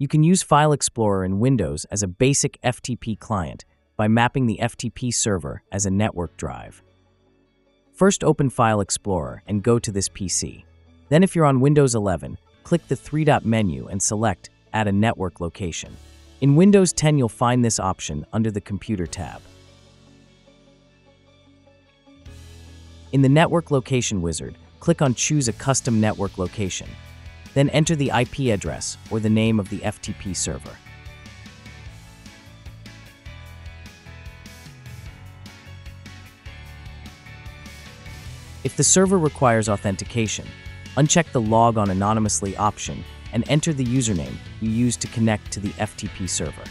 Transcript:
You can use File Explorer in Windows as a basic FTP client by mapping the FTP server as a network drive. First open File Explorer and go to this PC. Then if you're on Windows 11, click the three-dot menu and select Add a network location. In Windows 10 you'll find this option under the Computer tab. In the Network Location wizard, click on Choose a custom network location. Then enter the IP address or the name of the FTP server. If the server requires authentication, uncheck the Log on Anonymously option and enter the username you use to connect to the FTP server.